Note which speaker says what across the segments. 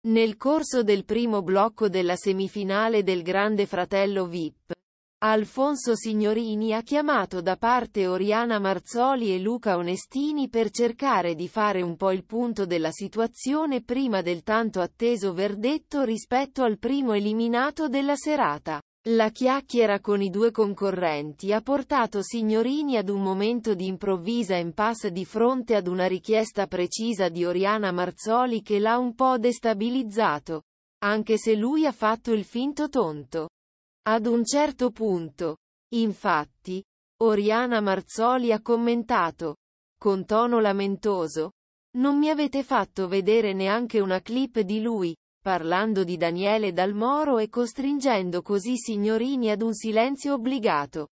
Speaker 1: Nel corso del primo blocco della semifinale del Grande Fratello VIP, Alfonso Signorini ha chiamato da parte Oriana Marzoli e Luca Onestini per cercare di fare un po' il punto della situazione prima del tanto atteso verdetto rispetto al primo eliminato della serata. La chiacchiera con i due concorrenti ha portato Signorini ad un momento di improvvisa impasse di fronte ad una richiesta precisa di Oriana Marzoli che l'ha un po' destabilizzato. Anche se lui ha fatto il finto tonto. Ad un certo punto, infatti, Oriana Marzoli ha commentato, con tono lamentoso, non mi avete fatto vedere neanche una clip di lui, parlando di Daniele Dalmoro e costringendo così Signorini ad un silenzio obbligato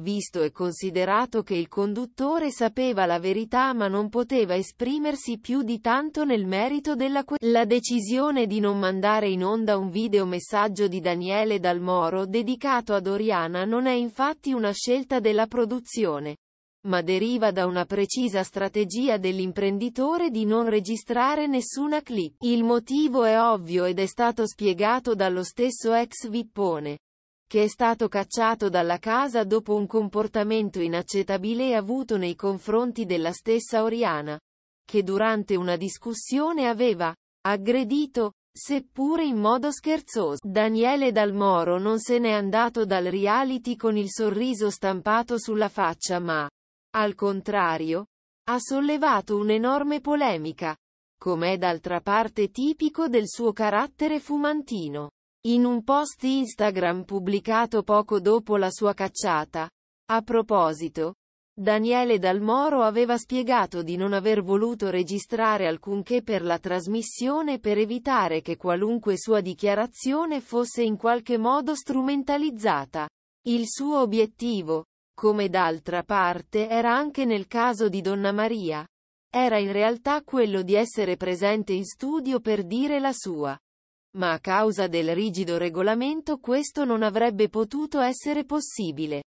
Speaker 1: visto e considerato che il conduttore sapeva la verità ma non poteva esprimersi più di tanto nel merito della questione. La decisione di non mandare in onda un videomessaggio di Daniele Dalmoro dedicato ad Oriana non è infatti una scelta della produzione, ma deriva da una precisa strategia dell'imprenditore di non registrare nessuna clip. Il motivo è ovvio ed è stato spiegato dallo stesso ex Vippone che è stato cacciato dalla casa dopo un comportamento inaccettabile avuto nei confronti della stessa Oriana, che durante una discussione aveva aggredito, seppure in modo scherzoso. Daniele Dalmoro non se n'è andato dal reality con il sorriso stampato sulla faccia ma, al contrario, ha sollevato un'enorme polemica, com'è d'altra parte tipico del suo carattere fumantino. In un post Instagram pubblicato poco dopo la sua cacciata. A proposito, Daniele Dalmoro aveva spiegato di non aver voluto registrare alcunché per la trasmissione per evitare che qualunque sua dichiarazione fosse in qualche modo strumentalizzata. Il suo obiettivo, come d'altra parte era anche nel caso di Donna Maria, era in realtà quello di essere presente in studio per dire la sua ma a causa del rigido regolamento questo non avrebbe potuto essere possibile.